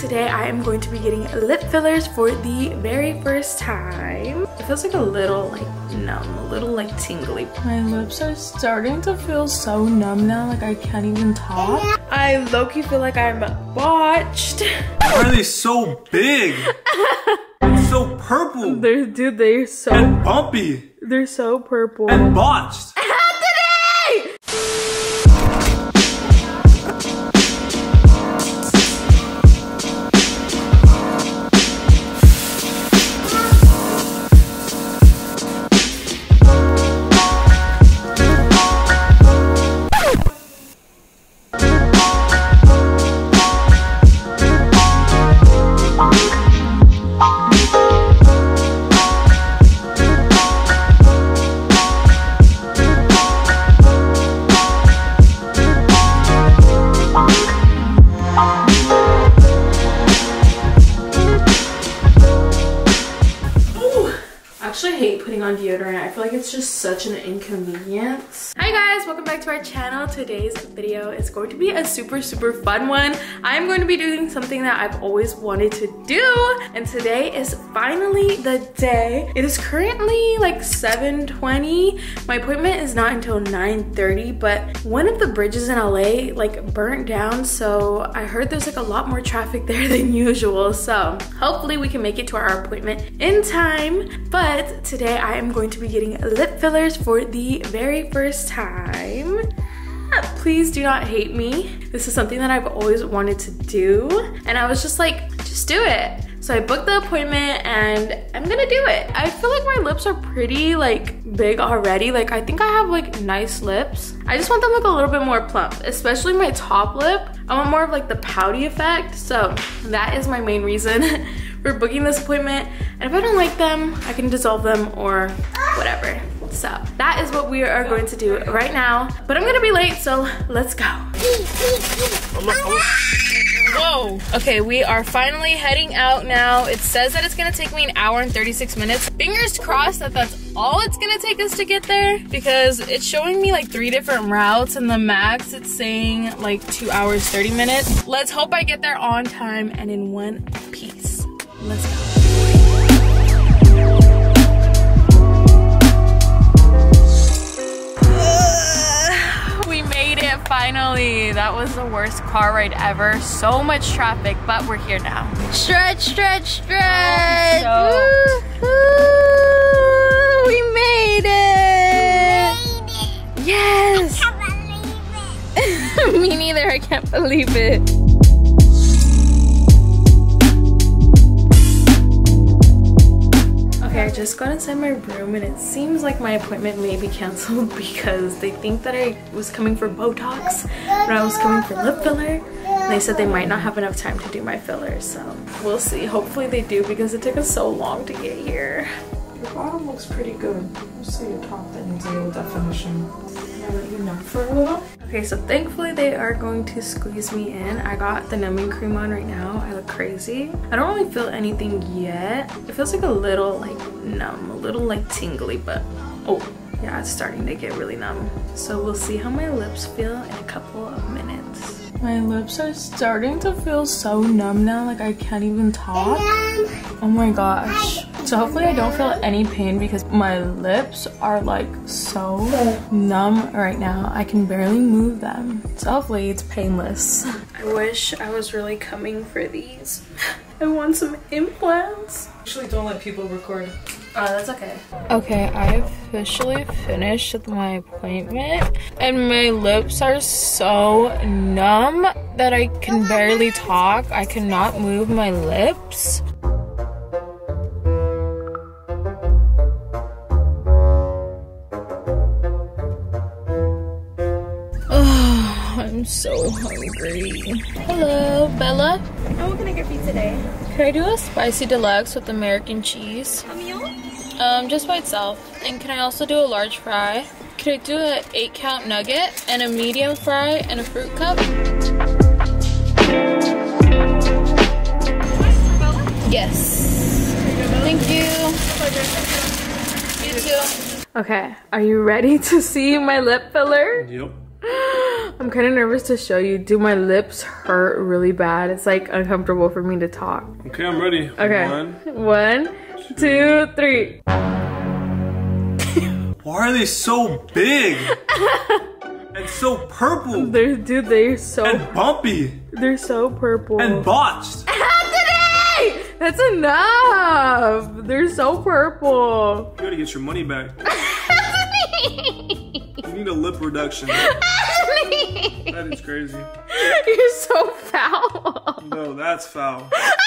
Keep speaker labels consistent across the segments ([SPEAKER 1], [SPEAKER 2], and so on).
[SPEAKER 1] today I am going to be getting lip fillers for the very first time. It feels like a little like numb, a little like tingly. My lips are starting to feel so numb now, like I can't even talk. I low-key feel like I'm botched.
[SPEAKER 2] Why are they so big? They're so purple.
[SPEAKER 1] They're, dude, they're so...
[SPEAKER 2] And bumpy.
[SPEAKER 1] They're so purple.
[SPEAKER 2] And botched.
[SPEAKER 1] On deodorant. I feel like it's just such an inconvenience. Hi guys, welcome back to our channel. Today's video is going to be a super, super fun one. I'm going to be doing something that I've always wanted to do. And today is finally the day. It is currently like 7.20. My appointment is not until 9.30, but one of the bridges in LA like burnt down. So I heard there's like a lot more traffic there than usual. So hopefully we can make it to our appointment in time. But today I am going to be getting lip fillers for the very first time. Please do not hate me. This is something that I've always wanted to do. And I was just like, just do it. So I booked the appointment and I'm gonna do it. I feel like my lips are pretty like big already. Like I think I have like nice lips. I just want them like a little bit more plump, especially my top lip. I want more of like the pouty effect. So that is my main reason for booking this appointment. And if I don't like them, I can dissolve them or whatever. So that is what we are going to do right now. But I'm gonna be late, so let's go. Whoa. Okay, we are finally heading out now. It says that it's gonna take me an hour and 36 minutes. Fingers crossed that that's all it's gonna take us to get there because it's showing me like three different routes and the max it's saying like two hours, 30 minutes. Let's hope I get there on time and in one piece. Let's go. we made it finally. That was the worst car ride ever. So much traffic, but we're here now. Stretch, stretch, stretch. Oh, we made it. Made it. Yes. Me neither, I can't believe it. Okay, I just got inside my room and it seems like my appointment may be canceled because they think that I was coming for Botox, but I was coming for lip filler. They said they might not have enough time to do my fillers, so we'll see. Hopefully they do because it took us so long to get here.
[SPEAKER 3] Your bottom looks pretty good. Let's see your top that needs a little definition. I'll let you know for a little.
[SPEAKER 1] Okay, so thankfully they are going to squeeze me in. I got the numbing cream on right now. I look crazy. I don't really feel anything yet. It feels like a little like numb, a little like tingly, but oh, yeah, it's starting to get really numb. So we'll see how my lips feel in a couple of minutes. My lips are starting to feel so numb now, like I can't even talk. Oh my gosh. So hopefully I don't feel any pain because my lips are like so numb right now. I can barely move them. So hopefully it's painless. I wish I was really coming for these. I want some implants.
[SPEAKER 3] Actually, don't let people record.
[SPEAKER 1] Oh, that's okay. Okay, I officially finished with my appointment and my lips are so numb that I can barely talk. I cannot move my lips. I'm so hungry. Hello, Bella.
[SPEAKER 4] Oh, what can I get for you today?
[SPEAKER 1] Can I do a spicy deluxe with American cheese?
[SPEAKER 4] A meal?
[SPEAKER 1] Um, just by itself. And can I also do a large fry? Can I do an 8 count nugget and a medium fry and a fruit cup? Yes. Thank you. You too. Okay, are you ready to see my lip filler?
[SPEAKER 2] Yep.
[SPEAKER 1] I'm kind of nervous to show you. Do my lips hurt really bad? It's like uncomfortable for me to talk.
[SPEAKER 2] Okay, I'm ready.
[SPEAKER 1] Okay.
[SPEAKER 2] One.
[SPEAKER 1] One, two, three.
[SPEAKER 2] Why are they so big? and so purple.
[SPEAKER 1] They're, dude, they're so,
[SPEAKER 2] And bumpy.
[SPEAKER 1] they're so purple.
[SPEAKER 2] And botched.
[SPEAKER 1] Anthony! That's enough. They're so purple.
[SPEAKER 2] You gotta get your money back. Need a lip reduction. That is crazy.
[SPEAKER 1] You're so foul.
[SPEAKER 2] No, that's foul.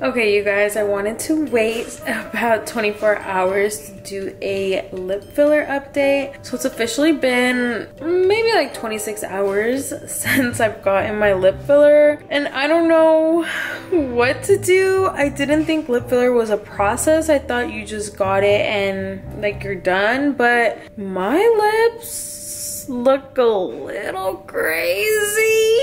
[SPEAKER 1] Okay, you guys, I wanted to wait about 24 hours to do a lip filler update. So it's officially been maybe like 26 hours since I've gotten my lip filler. And I don't know what to do. I didn't think lip filler was a process. I thought you just got it and like you're done. But my lips look a little crazy.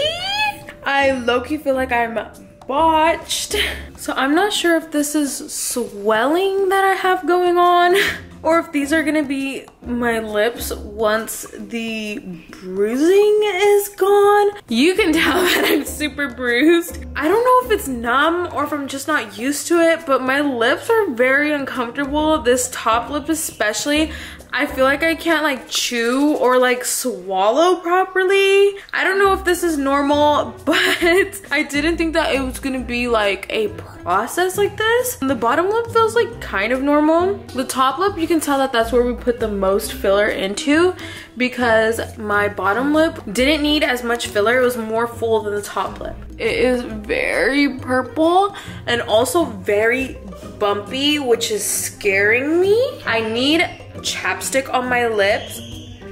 [SPEAKER 1] I low-key feel like I'm botched. So I'm not sure if this is swelling that I have going on or if these are gonna be my lips once the bruising is gone. You can tell that I'm super bruised. I don't know if it's numb or if I'm just not used to it, but my lips are very uncomfortable. This top lip especially. I feel like I can't like chew or like swallow properly. I don't know if this is normal, but I didn't think that it was gonna be like a process like this. The bottom lip feels like kind of normal. The top lip, you can tell that that's where we put the most filler into because my bottom lip didn't need as much filler. It was more full than the top lip. It is very purple and also very bumpy, which is scaring me. I need chapstick on my lips.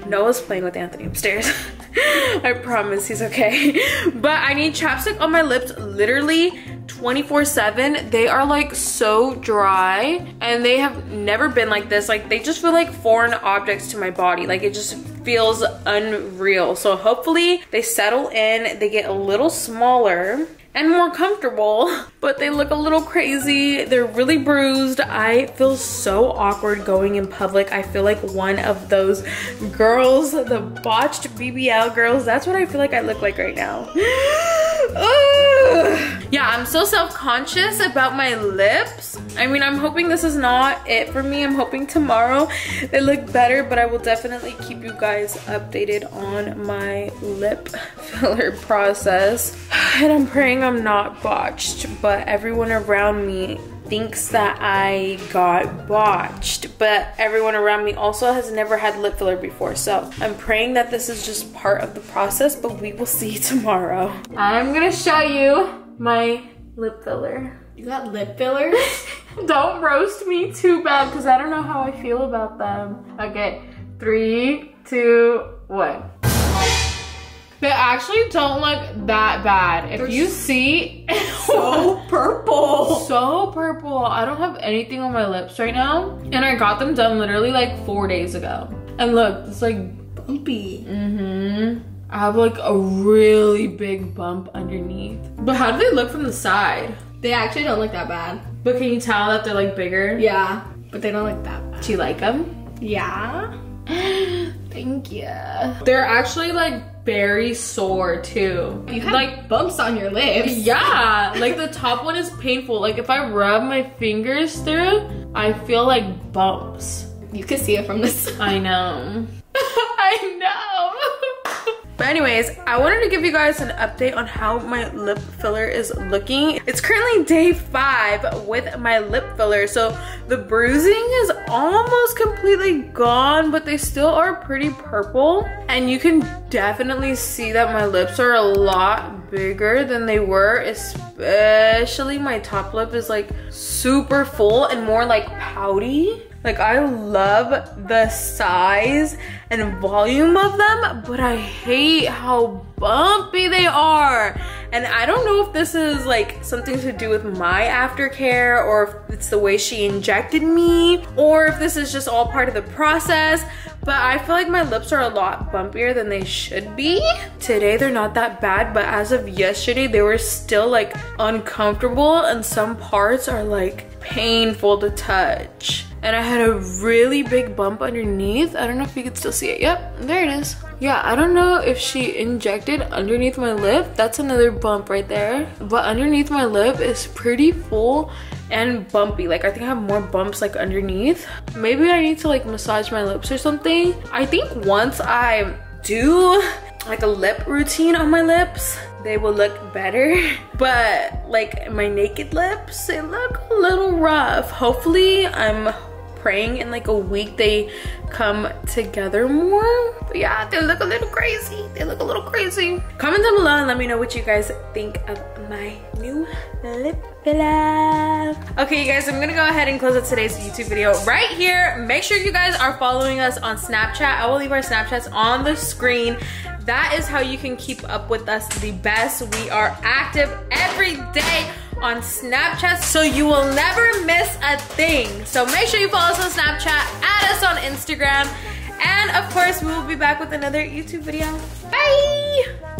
[SPEAKER 1] Noah's playing with Anthony upstairs. I promise he's okay. But I need chapstick on my lips literally 24 7. They are like so dry and they have never been like this. Like they just feel like foreign objects to my body. Like it just feels unreal. So hopefully they settle in, they get a little smaller and more comfortable, but they look a little crazy. They're really bruised. I feel so awkward going in public. I feel like one of those girls, the botched BBL girls. That's what I feel like I look like right now. Yeah, I'm so self-conscious about my lips. I mean, I'm hoping this is not it for me. I'm hoping tomorrow they look better, but I will definitely keep you guys updated on my lip filler process. And I'm praying I'm not botched, but everyone around me thinks that I got botched, but everyone around me also has never had lip filler before. So I'm praying that this is just part of the process, but we will see tomorrow. I'm gonna show you my lip filler.
[SPEAKER 4] You got lip fillers?
[SPEAKER 1] Don't roast me too bad because I don't know how I feel about them. Okay, three, two, one. They actually don't look that bad. If you see,
[SPEAKER 4] so purple.
[SPEAKER 1] so purple. I don't have anything on my lips right now. And I got them done literally like four days ago. And look, it's like,
[SPEAKER 4] Bumpy.
[SPEAKER 1] mm-hmm. I have like a really big bump underneath. But how do they look from the side?
[SPEAKER 4] They actually don't look that bad.
[SPEAKER 1] But can you tell that they're like bigger?
[SPEAKER 4] Yeah, but they don't look that bad.
[SPEAKER 1] Do you like them?
[SPEAKER 4] Yeah.
[SPEAKER 1] Thank you. They're actually like very sore too.
[SPEAKER 4] You have
[SPEAKER 1] like
[SPEAKER 4] like bumps on your lips.
[SPEAKER 1] yeah, like the top one is painful. Like if I rub my fingers through, I feel like bumps.
[SPEAKER 4] You can see it from this.
[SPEAKER 1] I know. I know. Anyways, I wanted to give you guys an update on how my lip filler is looking. It's currently day five with my lip filler. So the bruising is almost completely gone, but they still are pretty purple. And you can definitely see that my lips are a lot bigger than they were, especially my top lip is like super full and more like pouty. Like I love the size and volume of them, but I hate how bumpy they are. And I don't know if this is like something to do with my aftercare or if it's the way she injected me or if this is just all part of the process. But I feel like my lips are a lot bumpier than they should be. Today they're not that bad, but as of yesterday, they were still like uncomfortable and some parts are like painful to touch. And I had a really big bump underneath. I don't know if you can still see it. Yep, there it is. Yeah, I don't know if she injected underneath my lip. That's another bump right there. But underneath my lip is pretty full and bumpy. Like I think I have more bumps like underneath. Maybe I need to like massage my lips or something. I think once I do like a lip routine on my lips, they will look better. But like my naked lips, they look a little rough. Hopefully I'm praying in like a week they come together more. But yeah, they look a little crazy. They look a little crazy. Comment down below and let me know what you guys think of my new lip filler. Okay, you guys, I'm gonna go ahead and close out today's YouTube video right here. Make sure you guys are following us on Snapchat. I will leave our Snapchats on the screen. That is how you can keep up with us the best. We are active every day on Snapchat, so you will never miss a thing. So make sure you follow us on Snapchat, add us on Instagram, and of course, we will be back with another YouTube video. Bye!